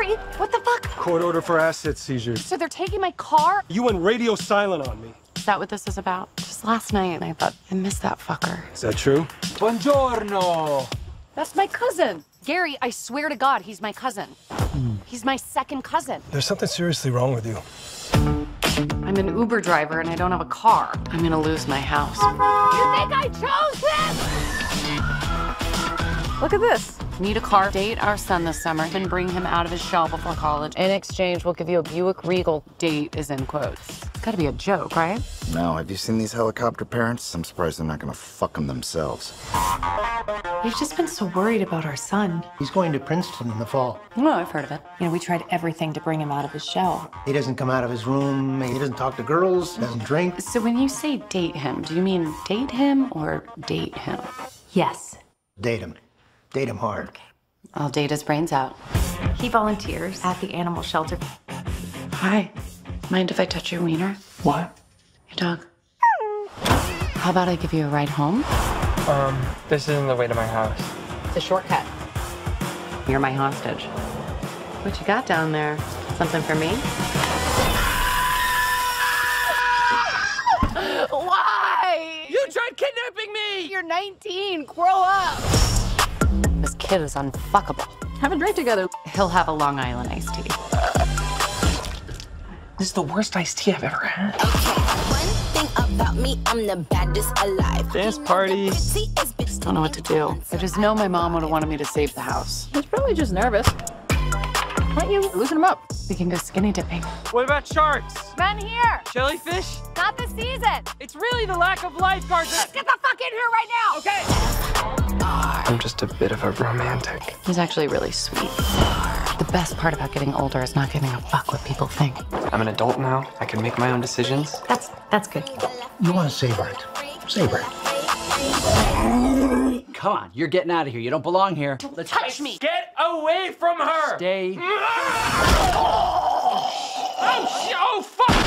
Gary, what the fuck? Court order for asset seizures. So they're taking my car? You went radio silent on me. Is that what this is about? Just last night, I thought, I missed that fucker. Is that true? Buongiorno. That's my cousin. Gary, I swear to God, he's my cousin. Hmm. He's my second cousin. There's something seriously wrong with you. I'm an Uber driver and I don't have a car. I'm gonna lose my house. You think I chose this? Look at this. Need a car, date our son this summer, and bring him out of his shell before college. In exchange, we'll give you a Buick Regal. Date is in quotes. It's gotta be a joke, right? No, have you seen these helicopter parents? I'm surprised they're not gonna fuck them themselves. We've just been so worried about our son. He's going to Princeton in the fall. Oh, I've heard of it. You know, we tried everything to bring him out of his shell. He doesn't come out of his room. He doesn't talk to girls. Doesn't drink. So when you say date him, do you mean date him or date him? Yes. Date him. Date him hard. I'll date his brains out. He volunteers at the animal shelter. Hi. Mind if I touch your wiener? What? Your dog. How about I give you a ride home? Um, this isn't the way to my house. It's a shortcut. You're my hostage. What you got down there? Something for me? Why? You tried kidnapping me! You're 19. Grow up. This kid is unfuckable. Have a drink together. He'll have a Long Island iced tea. This is the worst iced tea I've ever had. One thing about me, I'm the baddest alive. Dance party. Don't know what to do. I just know my mom would have wanted me to save the house. He's probably just nervous. Why Aren't you loosen him up? We can go skinny dipping. What about sharks? Men here. Jellyfish? Not this season. It's really the lack of lifeguards. that- Get the fuck in here right now. Okay. I'm just a bit of a romantic. He's actually really sweet. The best part about getting older is not giving a fuck what people think. I'm an adult now. I can make my own decisions. That's that's good. You want to savor it. Savor it. Come on, you're getting out of here. You don't belong here. Let's Touch me! Get away from her! stay. Oh, sh- oh, fuck!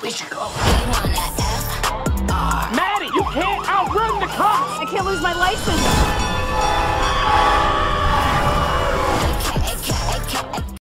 Maddie, you can't I can't lose my license.